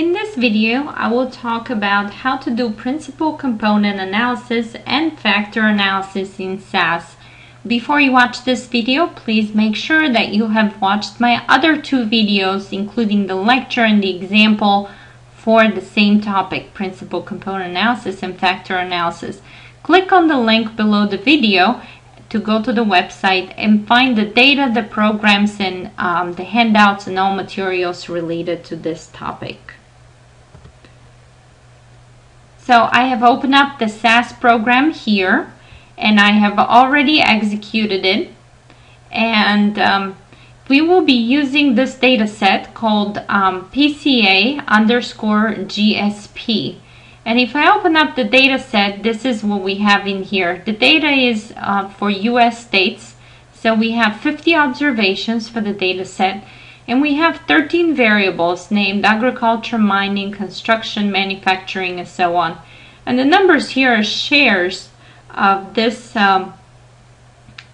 In this video, I will talk about how to do principal component analysis and factor analysis in SAS. Before you watch this video, please make sure that you have watched my other two videos, including the lecture and the example for the same topic, principal component analysis and factor analysis. Click on the link below the video to go to the website and find the data, the programs, and um, the handouts and all materials related to this topic. So I have opened up the SAS program here and I have already executed it and um, we will be using this data set called um, PCA underscore GSP and if I open up the data set, this is what we have in here. The data is uh, for US states. So we have 50 observations for the data set. And we have 13 variables named agriculture, mining, construction, manufacturing, and so on. And the numbers here are shares of this um,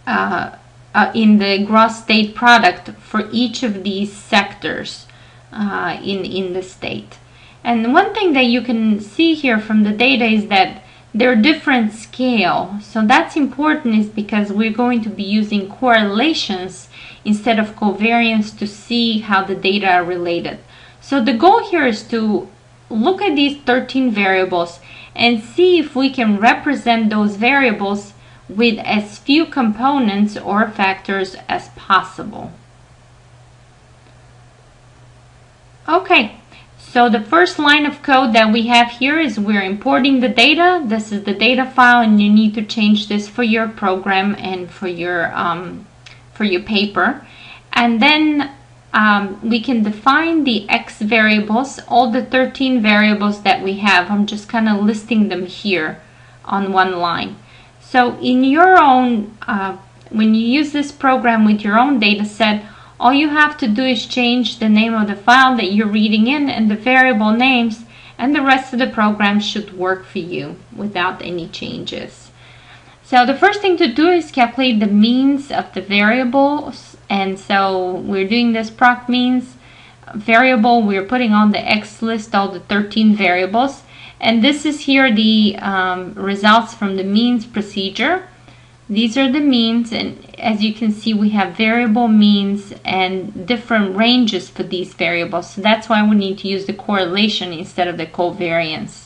uh, uh, in the gross state product for each of these sectors uh, in, in the state. And one thing that you can see here from the data is that they're different scale. So that's important is because we're going to be using correlations instead of covariance to see how the data are related. So the goal here is to look at these 13 variables and see if we can represent those variables with as few components or factors as possible. Okay, so the first line of code that we have here is we're importing the data. This is the data file and you need to change this for your program and for your, um, for your paper. And then um, we can define the x variables, all the 13 variables that we have. I'm just kind of listing them here on one line. So in your own, uh, when you use this program with your own data set, all you have to do is change the name of the file that you're reading in and the variable names and the rest of the program should work for you without any changes. So the first thing to do is calculate the means of the variables. And so we're doing this proc means variable. We're putting on the X list all the 13 variables. And this is here the um, results from the means procedure. These are the means. And as you can see we have variable means and different ranges for these variables. So that's why we need to use the correlation instead of the covariance.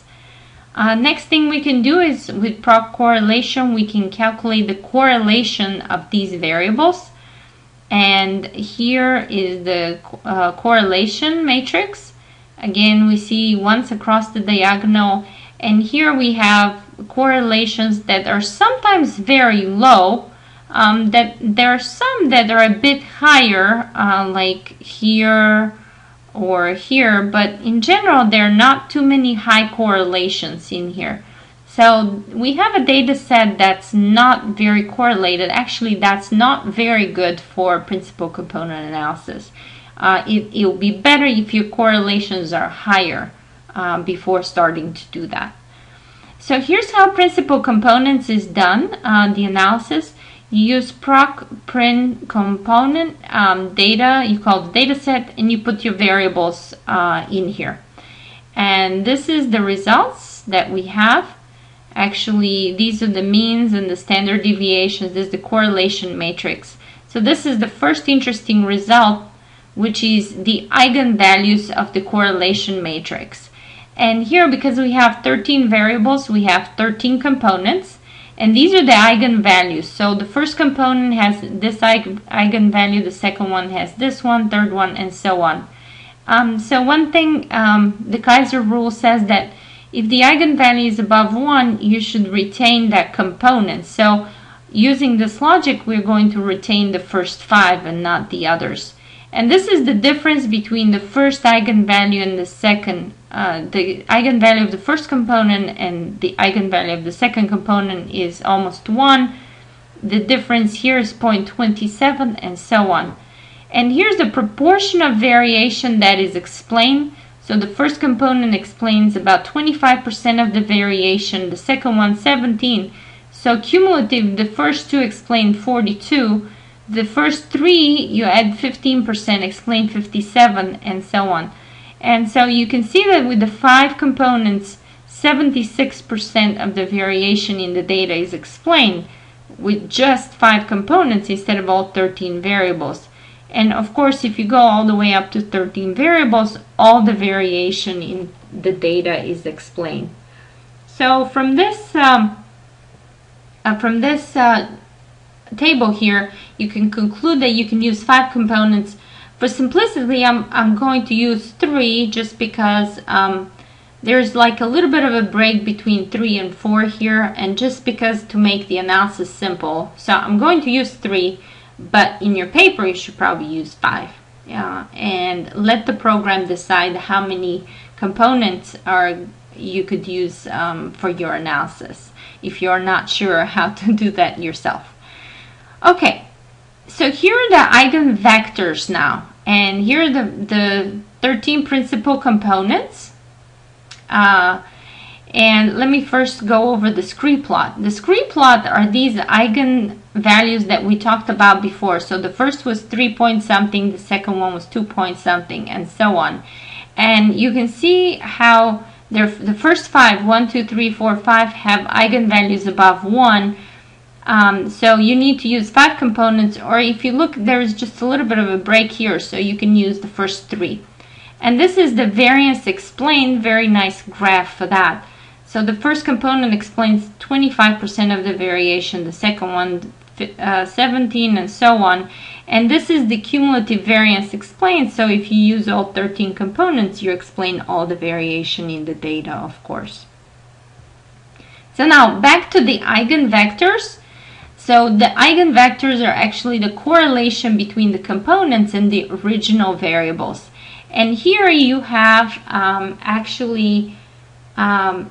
Uh, next thing we can do is with proc correlation we can calculate the correlation of these variables and here is the uh, correlation matrix. Again we see once across the diagonal and here we have correlations that are sometimes very low um, that there are some that are a bit higher uh, like here or here but in general there are not too many high correlations in here. So we have a data set that's not very correlated. Actually that's not very good for principal component analysis. Uh, it, will be better if your correlations are higher uh, before starting to do that. So here's how principal components is done, uh, the analysis. You use proc princomp um, data, you call the data set, and you put your variables uh, in here. And this is the results that we have. Actually, these are the means and the standard deviations. This is the correlation matrix. So this is the first interesting result, which is the eigenvalues of the correlation matrix. And here, because we have 13 variables, we have 13 components. And these are the eigenvalues. So the first component has this eigenvalue, the second one has this one, third one, and so on. Um, so one thing, um, the Kaiser rule says that if the eigenvalue is above 1, you should retain that component. So using this logic, we're going to retain the first five and not the others. And this is the difference between the first eigenvalue and the second. Uh, the eigenvalue of the first component and the eigenvalue of the second component is almost 1. The difference here is 0.27 and so on. And here's the proportion of variation that is explained. So the first component explains about 25% of the variation, the second one 17. So cumulative, the first two explain 42 the first three you add 15%, explain 57, and so on. And so you can see that with the five components, 76% of the variation in the data is explained with just five components instead of all 13 variables. And of course, if you go all the way up to 13 variables, all the variation in the data is explained. So from this um, uh, from this uh, table here, you can conclude that you can use five components. For simplicity, I'm, I'm going to use three just because um, there's like a little bit of a break between three and four here and just because to make the analysis simple. So I'm going to use three, but in your paper you should probably use five. Yeah, and let the program decide how many components are you could use um, for your analysis if you're not sure how to do that yourself. Okay, so here are the eigenvectors now, and here are the, the 13 principal components. Uh, and let me first go over the scree plot. The scree plot are these eigenvalues that we talked about before. So the first was 3 point something, the second one was 2 point something, and so on. And you can see how the first five, 1, 2, 3, 4, 5, have eigenvalues above 1. Um, so you need to use five components, or if you look, there's just a little bit of a break here, so you can use the first three. And this is the variance explained, very nice graph for that. So the first component explains 25% of the variation, the second one uh, 17 and so on. And this is the cumulative variance explained. So if you use all 13 components, you explain all the variation in the data, of course. So now back to the eigenvectors. So the eigenvectors are actually the correlation between the components and the original variables. And here you have um, actually um,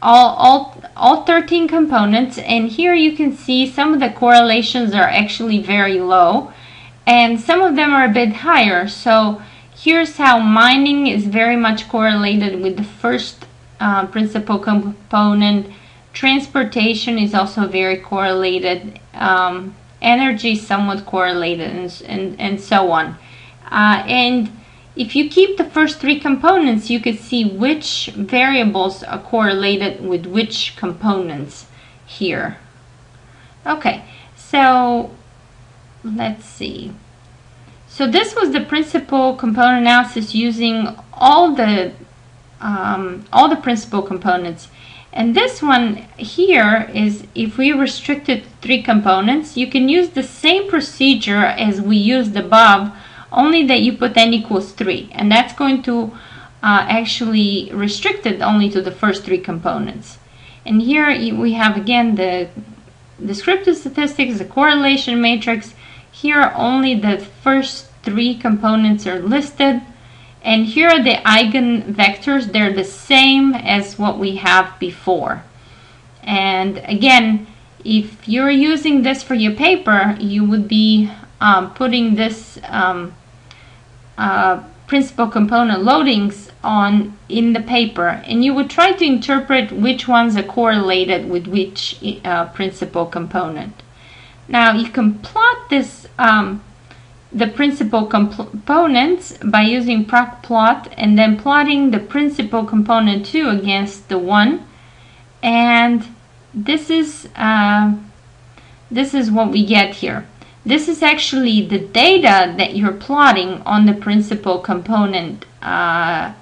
all, all, all 13 components and here you can see some of the correlations are actually very low and some of them are a bit higher so here's how mining is very much correlated with the first uh, principal component transportation is also very correlated um, energy somewhat correlated and, and, and so on uh, and if you keep the first three components, you can see which variables are correlated with which components here. Okay, so let's see. So this was the principal component analysis using all the um, all the principal components. And this one here is if we restricted three components, you can use the same procedure as we used above only that you put n equals 3 and that's going to uh, actually restrict it only to the first three components. And here we have again the descriptive statistics the correlation matrix. Here only the first three components are listed and here are the eigenvectors. They're the same as what we have before. And again if you're using this for your paper you would be um, putting this um, uh, principal component loadings on in the paper. And you would try to interpret which ones are correlated with which uh, principal component. Now you can plot this um, the principal components by using proc plot and then plotting the principal component 2 against the 1 and this is uh, this is what we get here. This is actually the data that you're plotting on the principal component uh,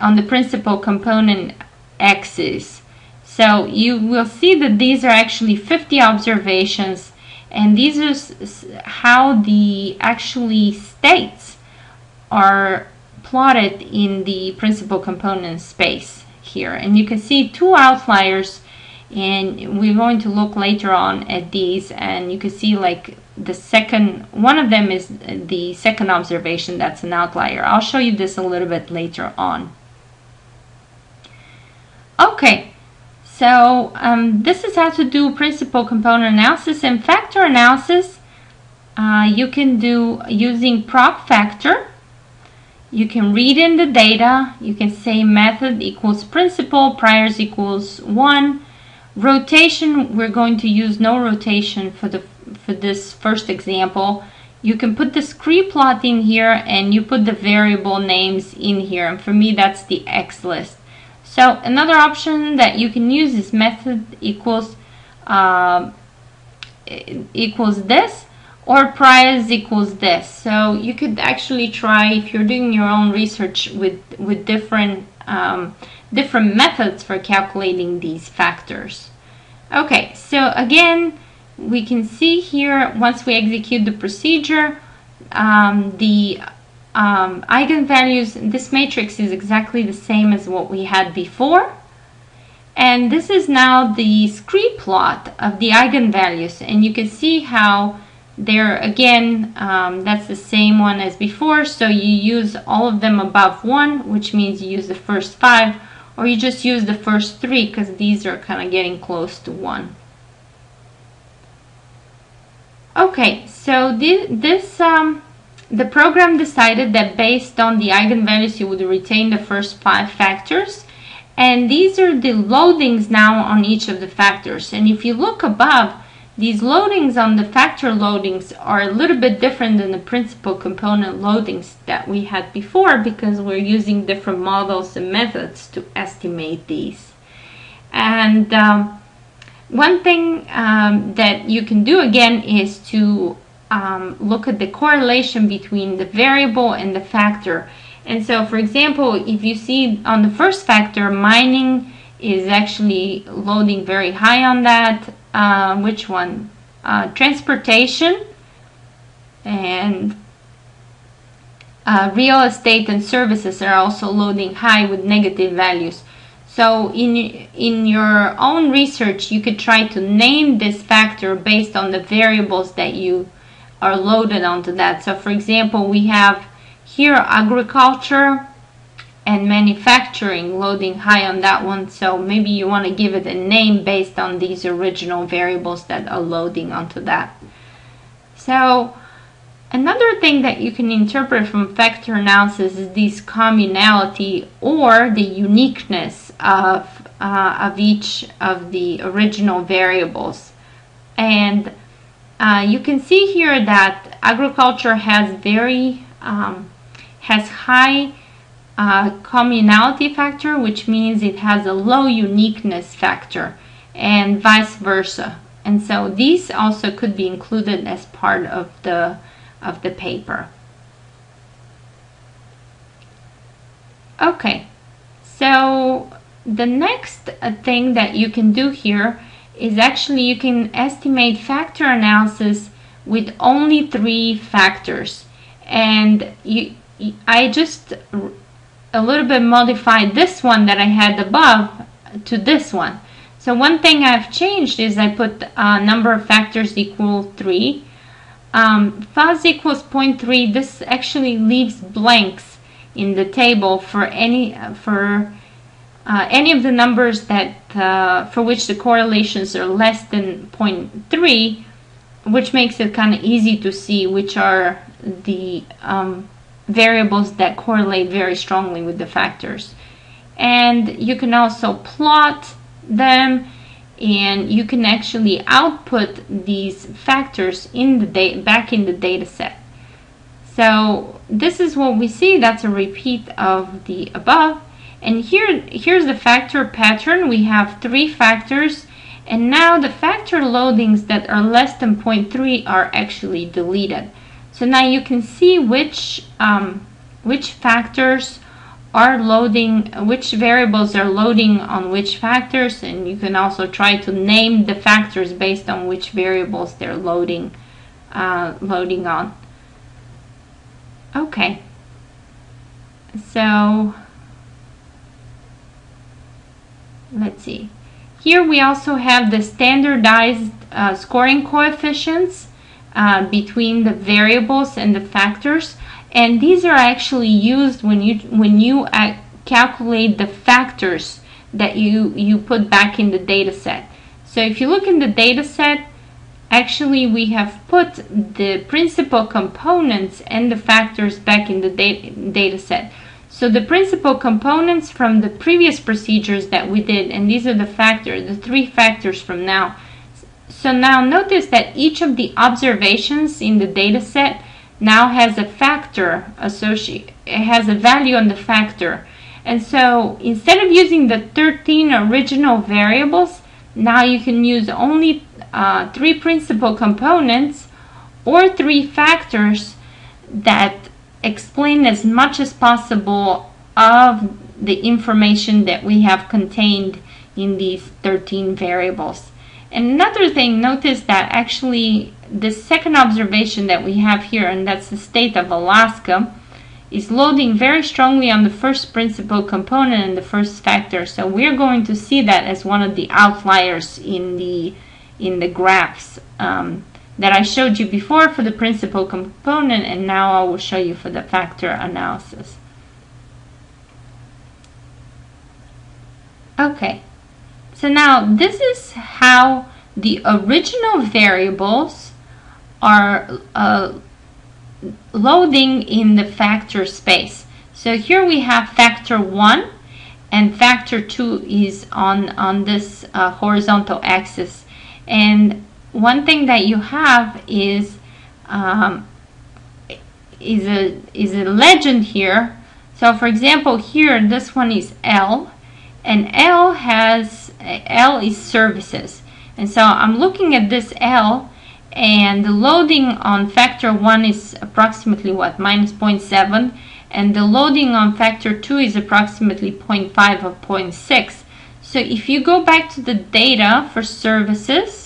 on the principal component axis. So you will see that these are actually 50 observations and these are how the actually states are plotted in the principal component space here. And you can see two outliers and we're going to look later on at these and you can see like the second one of them is the second observation that's an outlier I'll show you this a little bit later on okay so um, this is how to do principal component analysis and factor analysis uh, you can do using proc factor you can read in the data you can say method equals principal priors equals 1 Rotation, we're going to use no rotation for the for this first example. you can put the scree plot in here and you put the variable names in here. And for me, that's the X list. So another option that you can use is method equals uh, equals this or priors equals this. So you could actually try if you're doing your own research with with different um, different methods for calculating these factors. Okay, so again, we can see here once we execute the procedure, um, the um, eigenvalues, this matrix is exactly the same as what we had before. And this is now the scree plot of the eigenvalues. And you can see how they're, again, um, that's the same one as before. So you use all of them above 1, which means you use the first 5. Or you just use the first 3 because these are kind of getting close to 1. Okay, so this, this um, the program decided that based on the eigenvalues you would retain the first five factors. And these are the loadings now on each of the factors. And if you look above these loadings on the factor loadings are a little bit different than the principal component loadings that we had before because we're using different models and methods to estimate these. And um, one thing um, that you can do again is to um, look at the correlation between the variable and the factor. And so, for example, if you see on the first factor, mining is actually loading very high on that. Uh, which one? Uh, transportation and uh, real estate and services are also loading high with negative values. So in, in your own research, you could try to name this factor based on the variables that you are loaded onto that. So for example, we have here agriculture and manufacturing loading high on that one. So maybe you want to give it a name based on these original variables that are loading onto that. So Another thing that you can interpret from factor analysis is this communality or the uniqueness of, uh, of each of the original variables. And uh, you can see here that agriculture has very um, has high uh, communality factor, which means it has a low uniqueness factor, and vice versa. And so these also could be included as part of the of the paper. Okay, so the next thing that you can do here is actually you can estimate factor analysis with only three factors. And you, I just a little bit modified this one that I had above to this one. So one thing I've changed is I put a uh, number of factors equal 3 um, equals 0.3 this actually leaves blanks in the table for any for uh, any of the numbers that uh, for which the correlations are less than 0.3 which makes it kind of easy to see which are the um, variables that correlate very strongly with the factors and you can also plot them and you can actually output these factors in the back in the data set. So this is what we see, that's a repeat of the above. And here, here's the factor pattern. We have three factors and now the factor loadings that are less than 0.3 are actually deleted. So now you can see which, um, which factors are loading, which variables are loading on which factors, and you can also try to name the factors based on which variables they're loading, uh, loading on. Okay, so let's see. Here we also have the standardized uh, scoring coefficients uh, between the variables and the factors. And these are actually used when you when you uh, calculate the factors that you you put back in the data set. So if you look in the data set actually we have put the principal components and the factors back in the data, data set so the principal components from the previous procedures that we did and these are the factors the three factors from now so now notice that each of the observations in the data set now has a factor associated, it has a value on the factor. And so instead of using the 13 original variables, now you can use only uh, three principal components or three factors that explain as much as possible of the information that we have contained in these 13 variables. And another thing, notice that actually the second observation that we have here, and that's the state of Alaska, is loading very strongly on the first principal component and the first factor. So we're going to see that as one of the outliers in the in the graphs um, that I showed you before for the principal component and now I will show you for the factor analysis. Okay, so now this is how the original variables are uh, loading in the factor space. So here we have factor 1 and factor 2 is on, on this uh, horizontal axis. And one thing that you have is um, is a is a legend here. So for example, here this one is L and L has L is services. And so I'm looking at this L and the loading on factor 1 is approximately what? Minus 0.7 and the loading on factor 2 is approximately 0.5 or 0.6 so if you go back to the data for services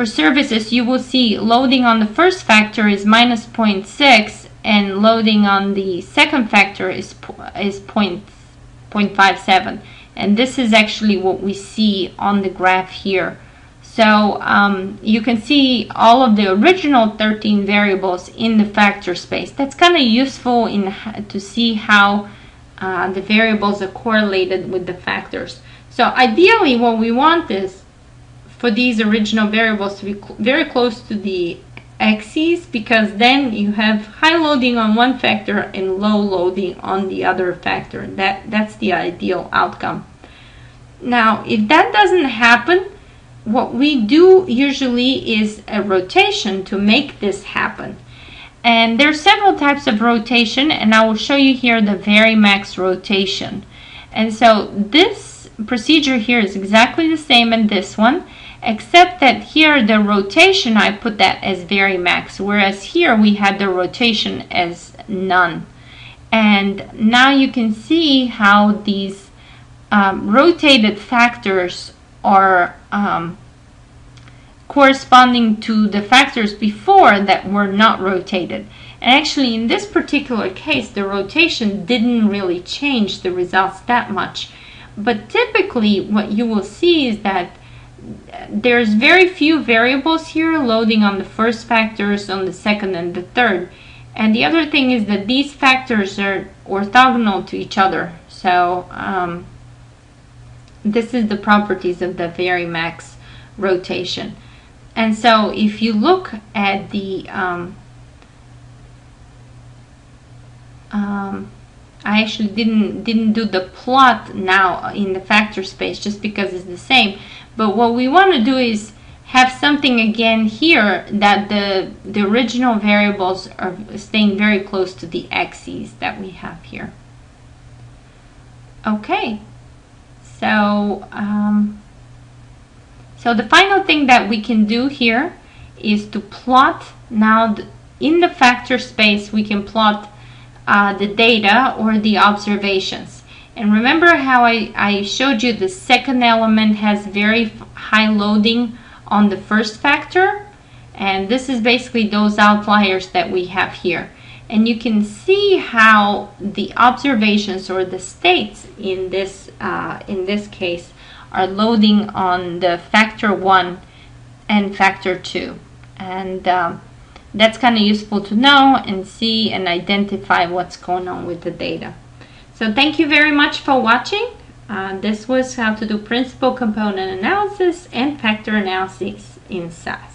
for services you will see loading on the first factor is minus 0.6 and loading on the second factor is is 0.57 and this is actually what we see on the graph here. So um, you can see all of the original 13 variables in the factor space. That's kind of useful in to see how uh, the variables are correlated with the factors. So ideally what we want is for these original variables to be very close to the axes because then you have high loading on one factor and low loading on the other factor. That, that's the ideal outcome. Now, if that doesn't happen, what we do usually is a rotation to make this happen. And there are several types of rotation, and I will show you here the Varimax rotation. And so this procedure here is exactly the same in this one except that here the rotation I put that as Varimax whereas here we had the rotation as none. And now you can see how these um, rotated factors are um, corresponding to the factors before that were not rotated. And actually in this particular case the rotation didn't really change the results that much. But typically what you will see is that there's very few variables here loading on the first factors, on the second and the third. And the other thing is that these factors are orthogonal to each other. So um, this is the properties of the Varimax rotation. And so if you look at the um, um, I actually didn't didn't do the plot now in the factor space just because it's the same but what we want to do is have something again here that the, the original variables are staying very close to the axes that we have here. Okay, so, um, so the final thing that we can do here is to plot now in the factor space we can plot uh, the data or the observations. And remember how I, I showed you the second element has very high loading on the first factor? And this is basically those outliers that we have here. And you can see how the observations or the states in this, uh, in this case are loading on the factor 1 and factor 2. And um, that's kind of useful to know and see and identify what's going on with the data. So thank you very much for watching. Uh, this was how to do principal component analysis and factor analysis in SAS.